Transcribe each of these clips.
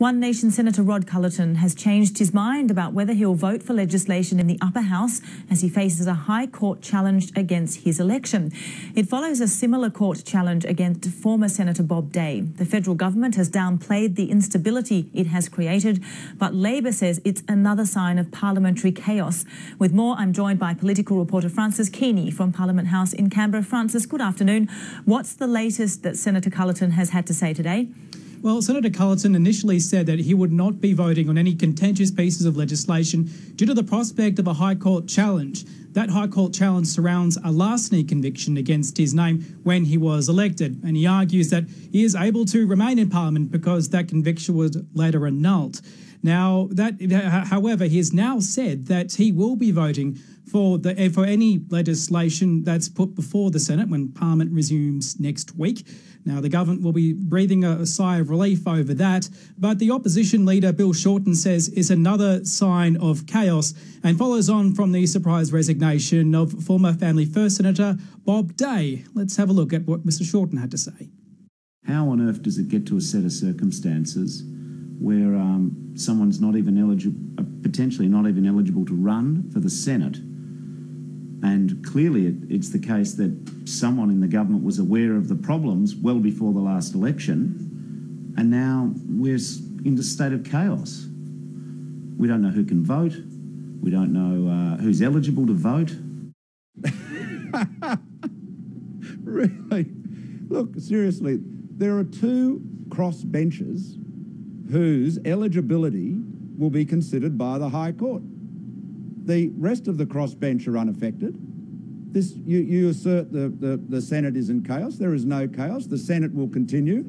One Nation Senator Rod Culleton has changed his mind about whether he'll vote for legislation in the upper house as he faces a high court challenge against his election. It follows a similar court challenge against former Senator Bob Day. The federal government has downplayed the instability it has created, but Labor says it's another sign of parliamentary chaos. With more, I'm joined by political reporter Francis Keany from Parliament House in Canberra. Francis, good afternoon. What's the latest that Senator Culleton has had to say today? Well, Senator Culleton initially said that he would not be voting on any contentious pieces of legislation due to the prospect of a High Court challenge. That High Court challenge surrounds a larceny conviction against his name when he was elected, and he argues that he is able to remain in Parliament because that conviction was later annulled. Now, that, however, he has now said that he will be voting for the eh, for any legislation that's put before the Senate when Parliament resumes next week. Now, the government will be breathing a, a sigh of relief over that, but the opposition leader Bill Shorten says is another sign of chaos and follows on from the surprise resignation of former Family First Senator Bob Day. Let's have a look at what Mr. Shorten had to say. How on earth does it get to a set of circumstances where um, someone's not even eligible, uh, potentially not even eligible to run for the Senate? And clearly, it, it's the case that someone in the government was aware of the problems well before the last election, and now we're in a state of chaos. We don't know who can vote. We don't know uh, who's eligible to vote. really? Look, seriously, there are two cross benches whose eligibility will be considered by the High Court. The rest of the crossbench are unaffected. This, you, you assert the, the, the Senate is in chaos. There is no chaos. The Senate will continue.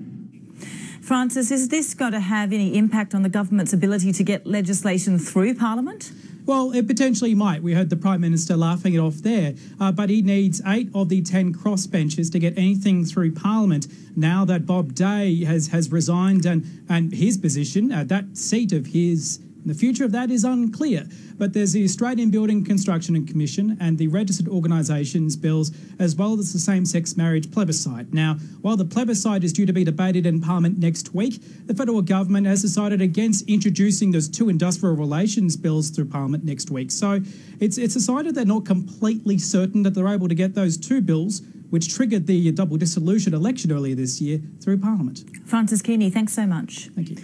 Francis, is this going to have any impact on the government's ability to get legislation through Parliament? Well, it potentially might. We heard the Prime Minister laughing it off there. Uh, but he needs eight of the 10 crossbenchers to get anything through Parliament now that Bob Day has, has resigned and, and his position, uh, that seat of his the future of that is unclear, but there's the Australian Building Construction and Commission and the Registered Organisations bills, as well as the same sex marriage plebiscite. Now, while the plebiscite is due to be debated in Parliament next week, the federal government has decided against introducing those two industrial relations bills through Parliament next week. So it's, it's decided they're not completely certain that they're able to get those two bills which triggered the double dissolution election earlier this year through Parliament. Francis Keany, thanks so much. Thank you.